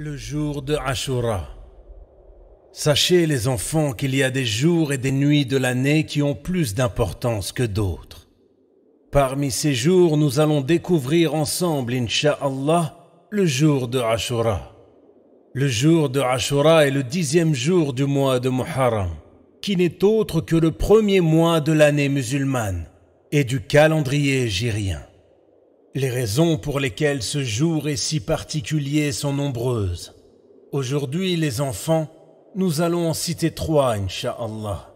Le jour de Ashura. Sachez les enfants qu'il y a des jours et des nuits de l'année qui ont plus d'importance que d'autres. Parmi ces jours, nous allons découvrir ensemble, Inch'Allah, le jour de Ashura. Le jour de Ashura est le dixième jour du mois de Muharram, qui n'est autre que le premier mois de l'année musulmane et du calendrier égyrien. Les raisons pour lesquelles ce jour est si particulier sont nombreuses. Aujourd'hui, les enfants, nous allons en citer trois, Inch'Allah.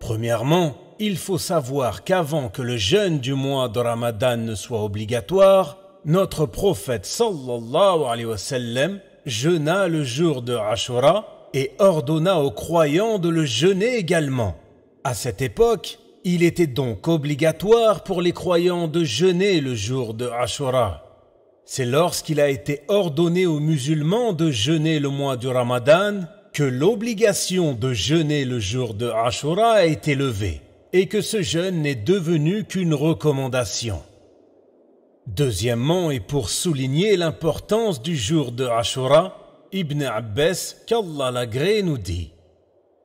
Premièrement, il faut savoir qu'avant que le jeûne du mois de Ramadan ne soit obligatoire, notre prophète sallallahu alayhi wa sallam jeûna le jour de Ashura et ordonna aux croyants de le jeûner également. À cette époque, il était donc obligatoire pour les croyants de jeûner le jour de Ashura. C'est lorsqu'il a été ordonné aux musulmans de jeûner le mois du Ramadan que l'obligation de jeûner le jour de Ashura a été levée et que ce jeûne n'est devenu qu'une recommandation. Deuxièmement, et pour souligner l'importance du jour de Ashura, Ibn Abbas, qu'Allah l'agrée, nous dit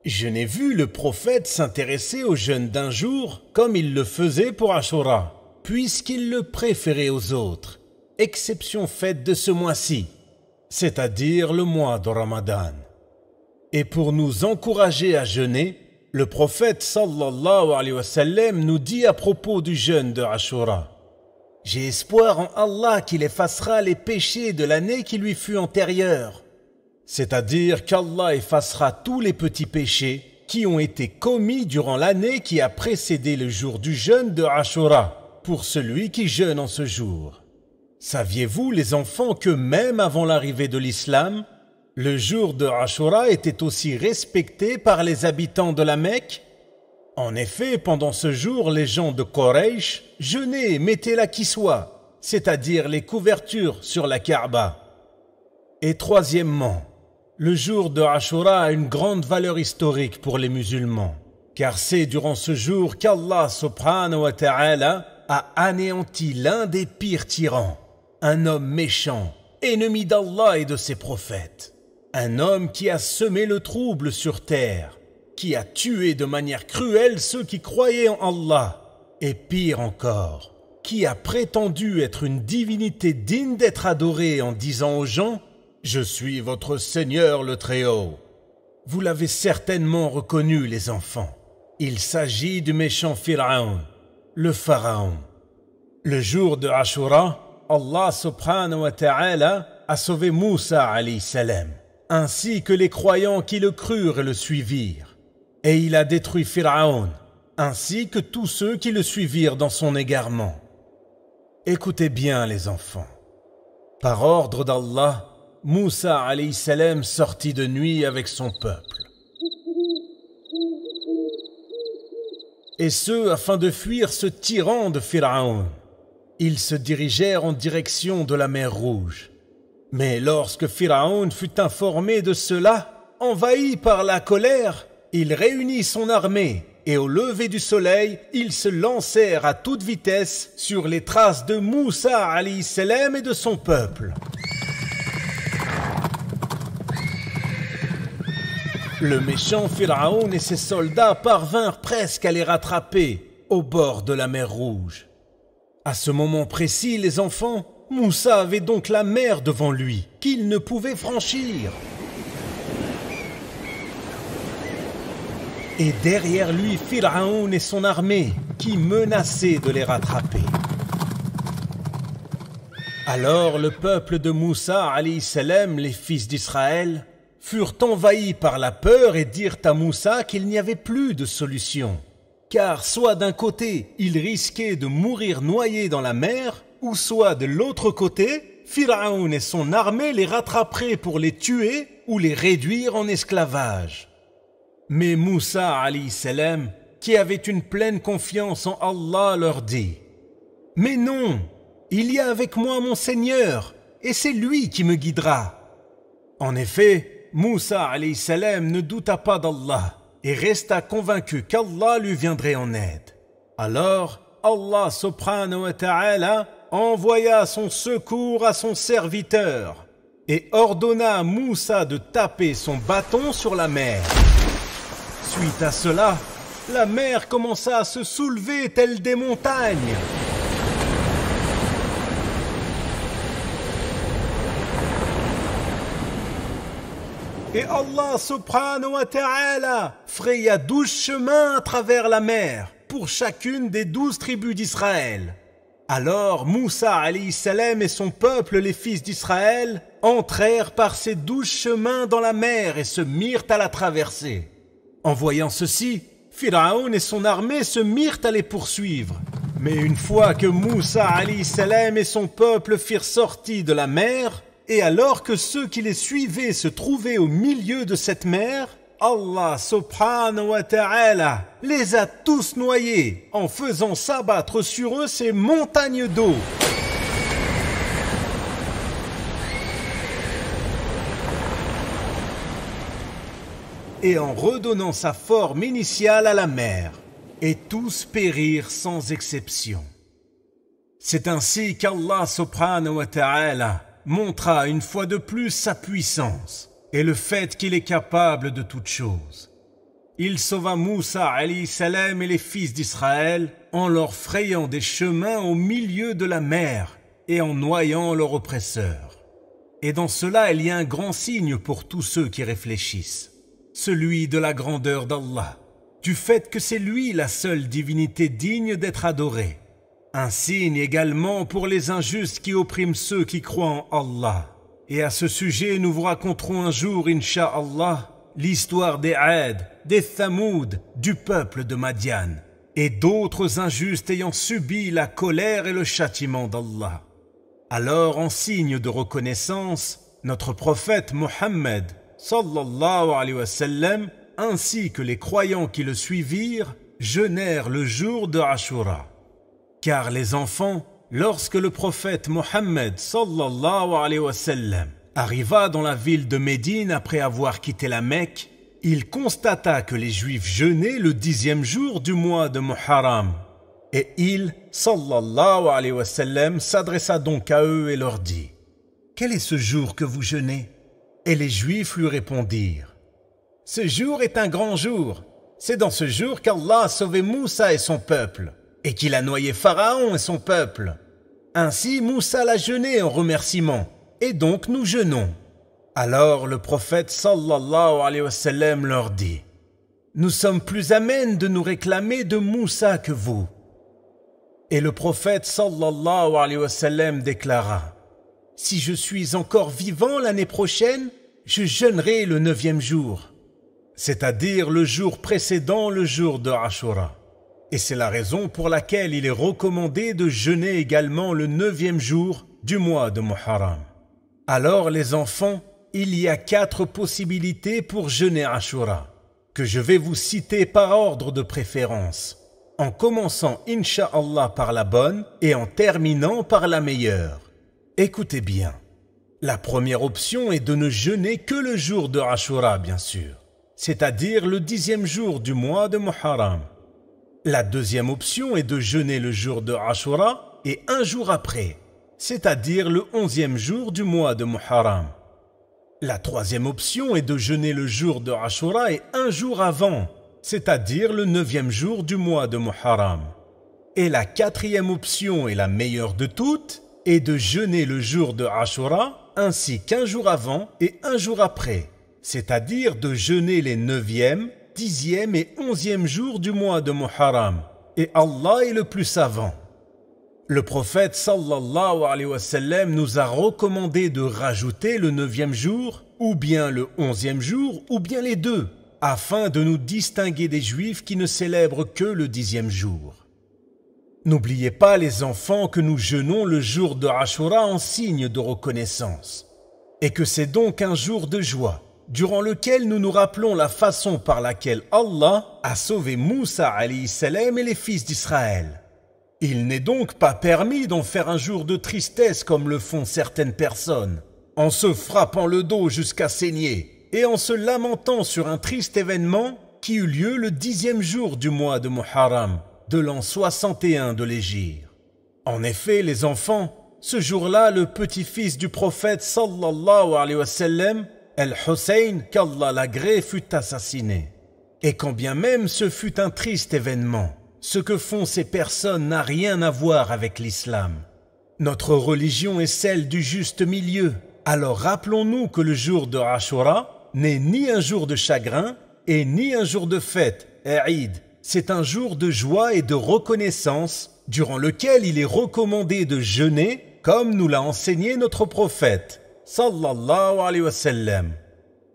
je n'ai vu le prophète s'intéresser au jeûne d'un jour comme il le faisait pour Ashura, puisqu'il le préférait aux autres, exception faite de ce mois-ci, c'est-à-dire le mois de Ramadan. Et pour nous encourager à jeûner, le prophète sallallahu nous dit à propos du jeûne de Ashura J'ai espoir en Allah qu'il effacera les péchés de l'année qui lui fut antérieure c'est-à-dire qu'Allah effacera tous les petits péchés qui ont été commis durant l'année qui a précédé le jour du jeûne de Ashura, pour celui qui jeûne en ce jour. Saviez-vous, les enfants, que même avant l'arrivée de l'islam, le jour de Ashura était aussi respecté par les habitants de la Mecque? En effet, pendant ce jour, les gens de Quraysh jeûnaient et mettaient la kiswa, c'est-à-dire les couvertures sur la Kaaba. Et troisièmement, le jour de Ashura a une grande valeur historique pour les musulmans, car c'est durant ce jour qu'Allah subhanahu wa a anéanti l'un des pires tyrans, un homme méchant, ennemi d'Allah et de ses prophètes, un homme qui a semé le trouble sur terre, qui a tué de manière cruelle ceux qui croyaient en Allah, et pire encore, qui a prétendu être une divinité digne d'être adorée en disant aux gens je suis votre Seigneur le Très-Haut. Vous l'avez certainement reconnu, les enfants. Il s'agit du méchant Pharaon, le Pharaon. Le jour de Ashura, Allah subhanahu wa ta'ala a sauvé Moussa alayhi salam, ainsi que les croyants qui le crurent et le suivirent. Et il a détruit Pharaon, ainsi que tous ceux qui le suivirent dans son égarement. Écoutez bien les enfants. Par ordre d'Allah, Moussa salam sortit de nuit avec son peuple. Et ce, afin de fuir ce tyran de Pharaon. Ils se dirigèrent en direction de la mer Rouge. Mais lorsque Pharaon fut informé de cela, envahi par la colère, il réunit son armée et au lever du soleil, ils se lancèrent à toute vitesse sur les traces de Moussa et de son peuple. Le méchant Pharaon et ses soldats parvinrent presque à les rattraper au bord de la mer Rouge. À ce moment précis, les enfants, Moussa avait donc la mer devant lui, qu'il ne pouvait franchir. Et derrière lui, Pharaon et son armée, qui menaçaient de les rattraper. Alors le peuple de Moussa, les fils d'Israël, furent envahis par la peur et dirent à Moussa qu'il n'y avait plus de solution. Car soit d'un côté, ils risquaient de mourir noyés dans la mer, ou soit de l'autre côté, Pharaon et son armée les rattraperaient pour les tuer ou les réduire en esclavage. Mais Moussa salam, qui avait une pleine confiance en Allah, leur dit Mais non, il y a avec moi mon Seigneur, et c'est lui qui me guidera. En effet, Moussa salam ne douta pas d'Allah et resta convaincu qu'Allah lui viendrait en aide. Alors Allah subhanahu wa ta'ala envoya son secours à son serviteur, et ordonna à Moussa de taper son bâton sur la mer. Suite à cela, la mer commença à se soulever telle des montagnes. Et Allah subhanahu wa ta'ala fraya douze chemins à travers la mer pour chacune des douze tribus d'Israël. Alors Moussa salam et son peuple, les fils d'Israël, entrèrent par ces douze chemins dans la mer et se mirent à la traverser. En voyant ceci, Pharaon et son armée se mirent à les poursuivre. Mais une fois que Moussa salam et son peuple firent sortir de la mer, et alors que ceux qui les suivaient se trouvaient au milieu de cette mer, Allah subhanahu wa ta'ala les a tous noyés en faisant s'abattre sur eux ces montagnes d'eau. Et en redonnant sa forme initiale à la mer, et tous périrent sans exception. C'est ainsi qu'Allah subhanahu wa ta'ala montra une fois de plus sa puissance et le fait qu'il est capable de toutes choses. Il sauva Moussa salam et les fils d'Israël en leur frayant des chemins au milieu de la mer et en noyant leur oppresseur. Et dans cela il y a un grand signe pour tous ceux qui réfléchissent, celui de la grandeur d'Allah, du fait que c'est lui la seule divinité digne d'être adorée un signe également pour les injustes qui oppriment ceux qui croient en Allah. Et à ce sujet, nous vous raconterons un jour, Inch'Allah, l'histoire des Aed, des Thamoud, du peuple de Madian, et d'autres injustes ayant subi la colère et le châtiment d'Allah. Alors, en signe de reconnaissance, notre prophète Mohammed, sallallahu alayhi wa sallam, ainsi que les croyants qui le suivirent, jeûnèrent le jour de Ashura. Car les enfants, lorsque le prophète Mohammed sallallahu alayhi wa sallam arriva dans la ville de Médine après avoir quitté la Mecque, il constata que les Juifs jeûnaient le dixième jour du mois de Muharram. Et il, sallallahu alayhi wa sallam, s'adressa donc à eux et leur dit Quel est ce jour que vous jeûnez? Et les Juifs lui répondirent Ce jour est un grand jour. C'est dans ce jour qu'Allah a sauvé Moussa et son peuple et qu'il a noyé Pharaon et son peuple. Ainsi Moussa l'a jeûné en remerciement, et donc nous jeûnons. Alors le prophète sallallahu alayhi wa leur dit Nous sommes plus amènes de nous réclamer de Moussa que vous. Et le prophète sallallahu alayhi wa déclara Si je suis encore vivant l'année prochaine, je jeûnerai le neuvième jour, c'est-à-dire le jour précédent le jour de Ashura. Et c'est la raison pour laquelle il est recommandé de jeûner également le neuvième jour du mois de Muharram. Alors les enfants, il y a quatre possibilités pour jeûner Ashura, que je vais vous citer par ordre de préférence, en commençant Inch'Allah par la bonne et en terminant par la meilleure. Écoutez bien. La première option est de ne jeûner que le jour de Ashura, bien sûr, c'est-à-dire le dixième jour du mois de Muharram. La deuxième option est de jeûner le jour de Ashura et un jour après, c'est-à-dire le onzième jour du mois de Muharram. La troisième option est de jeûner le jour de Ashura et un jour avant, c'est-à-dire le neuvième jour du mois de Muharram. Et la quatrième option et la meilleure de toutes est de jeûner le jour de Ashura ainsi qu'un jour avant et un jour après, c'est-à-dire de jeûner les neuvième, dixième et onzième jour du mois de Muharram, et Allah est le plus savant. Le prophète sallallahu alayhi wa nous a recommandé de rajouter le neuvième jour, ou bien le onzième jour, ou bien les deux, afin de nous distinguer des juifs qui ne célèbrent que le dixième jour. N'oubliez pas les enfants que nous jeûnons le jour de Ashura en signe de reconnaissance, et que c'est donc un jour de joie durant lequel nous nous rappelons la façon par laquelle Allah a sauvé Moussa salam et les fils d'Israël. Il n'est donc pas permis d'en faire un jour de tristesse comme le font certaines personnes, en se frappant le dos jusqu'à saigner et en se lamentant sur un triste événement qui eut lieu le dixième jour du mois de Muharram, de l'an 61 de l'Égypte. En effet, les enfants, ce jour-là, le petit-fils du prophète sallallahu alayhi wa sallam, El-Hussein, qu'Allah l'agré, fut assassiné. Et quand bien même ce fut un triste événement, ce que font ces personnes n'a rien à voir avec l'islam. Notre religion est celle du juste milieu. Alors rappelons-nous que le jour de Ashura n'est ni un jour de chagrin et ni un jour de fête, Eid. C'est un jour de joie et de reconnaissance durant lequel il est recommandé de jeûner comme nous l'a enseigné notre prophète, sallallahu alayhi wa sallam.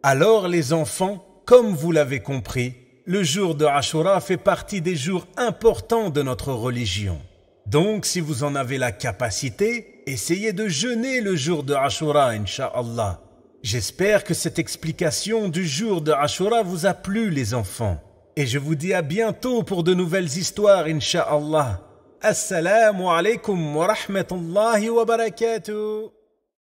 Alors les enfants, comme vous l'avez compris, le jour de Ashura fait partie des jours importants de notre religion. Donc, si vous en avez la capacité, essayez de jeûner le jour de Ashura, Inch'Allah. J'espère que cette explication du jour de Ashura vous a plu, les enfants. Et je vous dis à bientôt pour de nouvelles histoires, Inch'Allah. Assalamu alaikum wa rahmatullahi wa barakatuh.